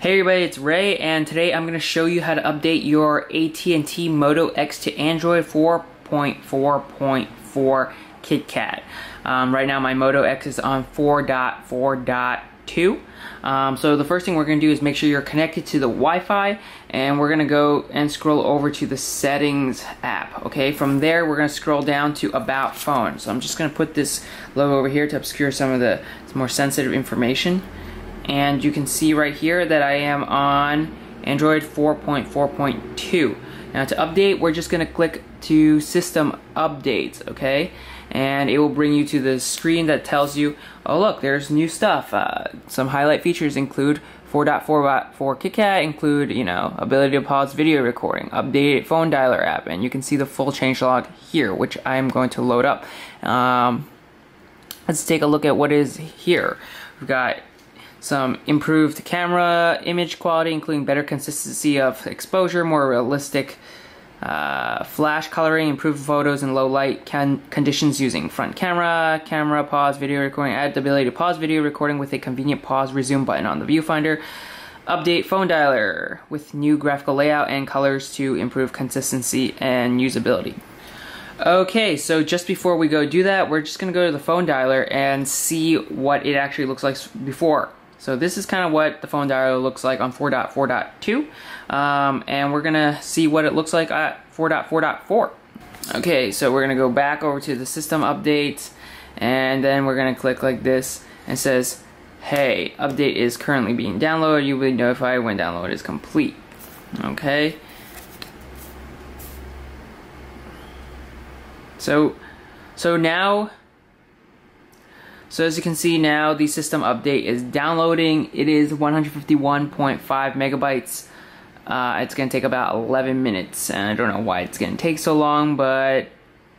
Hey everybody, it's Ray, and today I'm going to show you how to update your AT&T Moto X to Android 4.4.4 KitKat. Um, right now my Moto X is on 4.4.2. Um, so the first thing we're going to do is make sure you're connected to the Wi-Fi, and we're going to go and scroll over to the Settings app. Okay, from there we're going to scroll down to About Phone. So I'm just going to put this logo over here to obscure some of the more sensitive information and you can see right here that I am on Android 4.4.2. Now to update, we're just going to click to System Updates, okay? And it will bring you to the screen that tells you, oh look, there's new stuff. Uh, some highlight features include 4.4.4 KitKat include, you know, ability to pause video recording, updated phone dialer app, and you can see the full changelog here, which I'm going to load up. Um, let's take a look at what is here. We've got some improved camera image quality, including better consistency of exposure, more realistic uh, flash coloring, improved photos in low light conditions using front camera, camera pause video recording, add the ability to pause video recording with a convenient pause resume button on the viewfinder, update phone dialer with new graphical layout and colors to improve consistency and usability. Okay, so just before we go do that, we're just to go to the phone dialer and see what it actually looks like before. So this is kind of what the phone dialer looks like on 4.4.2. Um, and we're going to see what it looks like at 4.4.4. Okay, so we're going to go back over to the system updates. And then we're going to click like this. And says, hey, update is currently being downloaded. You will be notified when download is complete. Okay. So, so now so as you can see now, the system update is downloading. It is 151.5 megabytes. Uh, it's to take about 11 minutes, and I don't know why it's to take so long, but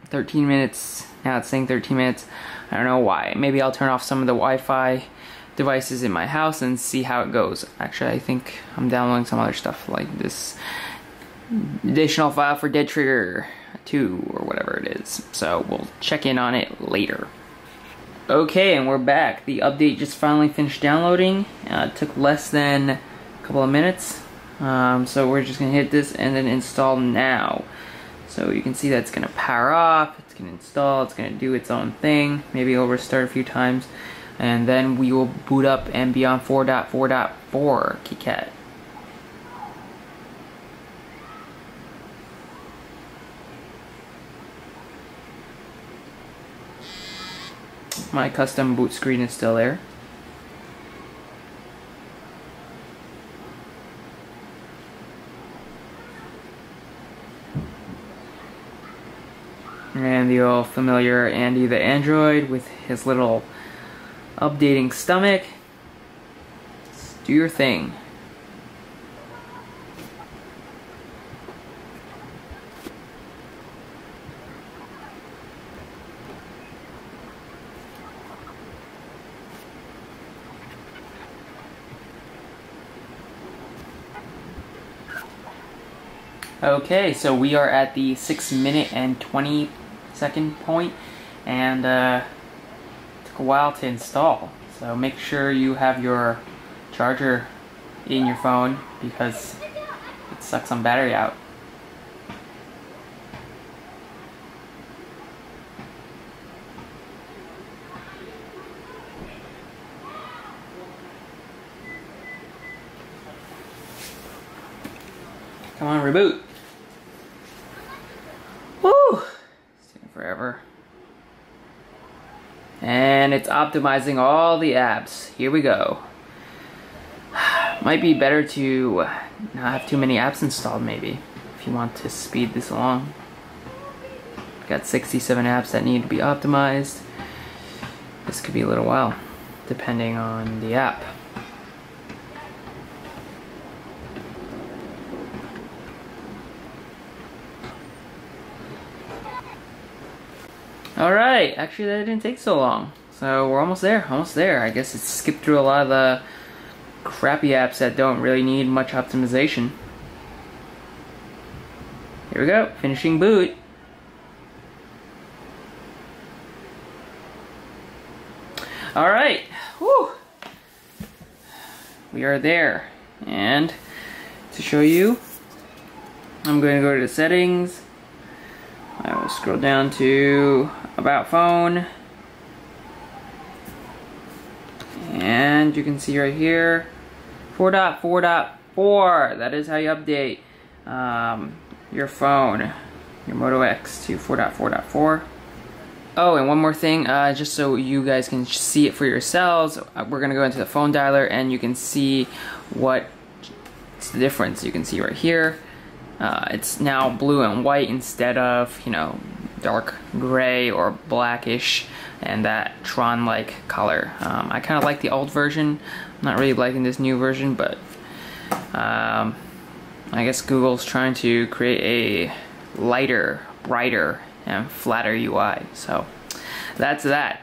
13 minutes, now it's saying 13 minutes. I don't know why. Maybe I'll turn off some of the Wi-Fi devices in my house and see how it goes. Actually, I think I'm downloading some other stuff like this additional file for Dead Trigger 2 or whatever it is. So we'll check in on it later. Okay, and we're back. The update just finally finished downloading. Uh, it took less than a couple of minutes. Um, so we're just going to hit this and then install now. So you can see that it's going to power off, it's going to install, it's going to do its own thing. Maybe it'll restart a few times. And then we will boot up and be on 4.4.4 KitKat. My custom boot screen is still there. And the old familiar Andy the Android with his little updating stomach. Just do your thing. Okay, so we are at the 6 minute and 20 second point, and uh, took a while to install. So make sure you have your charger in your phone because it sucks some battery out. Come on, reboot. Forever. And it's optimizing all the apps. Here we go. Might be better to not have too many apps installed maybe, if you want to speed this along. Got 67 apps that need to be optimized. This could be a little while, depending on the app. Alright, actually that didn't take so long. So we're almost there, almost there. I guess it skipped through a lot of the crappy apps that don't really need much optimization. Here we go, finishing boot. Alright, whew. We are there. And to show you, I'm going to go to the settings. I will scroll down to about phone. And you can see right here, 4.4.4. That is how you update um, your phone, your Moto X to 4.4.4. Oh, and one more thing, uh, just so you guys can see it for yourselves, uh, we're gonna go into the phone dialer and you can see what the difference. You can see right here, uh, it's now blue and white instead of, you know, dark gray or blackish and that Tron-like color. Um, I kind of like the old version. I'm not really liking this new version, but um, I guess Google's trying to create a lighter, brighter, and flatter UI. So that's that.